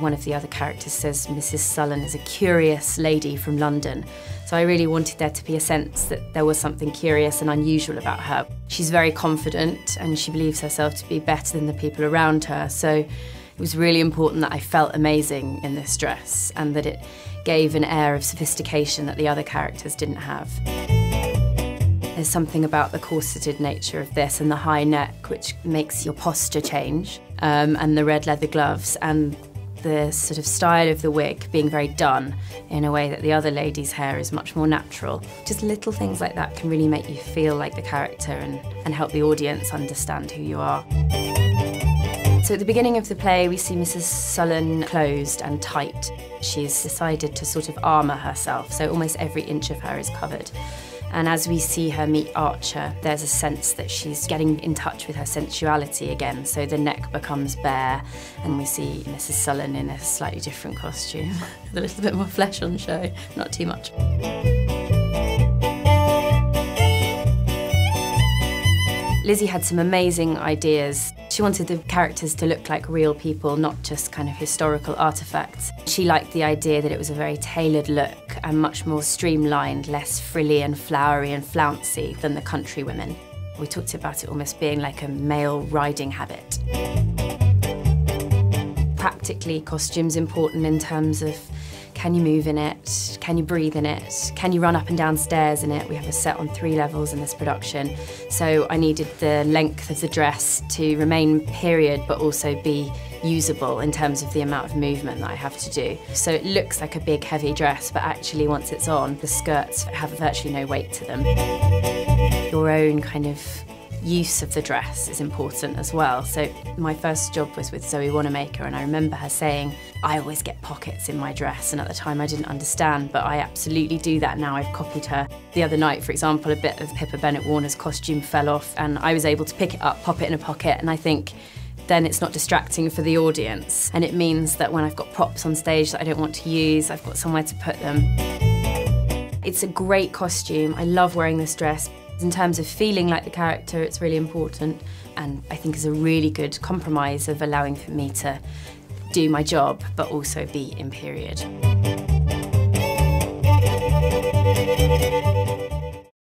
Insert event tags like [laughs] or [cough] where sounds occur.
One of the other characters says Mrs. Sullen is a curious lady from London. So I really wanted there to be a sense that there was something curious and unusual about her. She's very confident and she believes herself to be better than the people around her. So it was really important that I felt amazing in this dress and that it gave an air of sophistication that the other characters didn't have. There's something about the corseted nature of this and the high neck which makes your posture change, um, and the red leather gloves and the sort of style of the wig being very done in a way that the other lady's hair is much more natural. Just little things like that can really make you feel like the character and, and help the audience understand who you are. So at the beginning of the play, we see Mrs. Sullen closed and tight. She's decided to sort of armour herself, so almost every inch of her is covered. And as we see her meet Archer, there's a sense that she's getting in touch with her sensuality again. So the neck becomes bare, and we see Mrs. Sullen in a slightly different costume, with [laughs] a little bit more flesh on show, not too much. Lizzie had some amazing ideas. She wanted the characters to look like real people, not just kind of historical artefacts. She liked the idea that it was a very tailored look and much more streamlined, less frilly and flowery and flouncy than the country women. We talked about it almost being like a male riding habit. Practically, costume's important in terms of can you move in it? Can you breathe in it? Can you run up and down stairs in it? We have a set on three levels in this production. So I needed the length of the dress to remain period but also be usable in terms of the amount of movement that I have to do. So it looks like a big heavy dress but actually once it's on the skirts have virtually no weight to them. Your own kind of use of the dress is important as well. So my first job was with Zoe Wanamaker and I remember her saying, I always get pockets in my dress and at the time I didn't understand, but I absolutely do that now. I've copied her. The other night, for example, a bit of Pippa Bennett-Warner's costume fell off and I was able to pick it up, pop it in a pocket and I think then it's not distracting for the audience. And it means that when I've got props on stage that I don't want to use, I've got somewhere to put them. It's a great costume. I love wearing this dress. In terms of feeling like the character, it's really important and I think is a really good compromise of allowing for me to do my job but also be in period.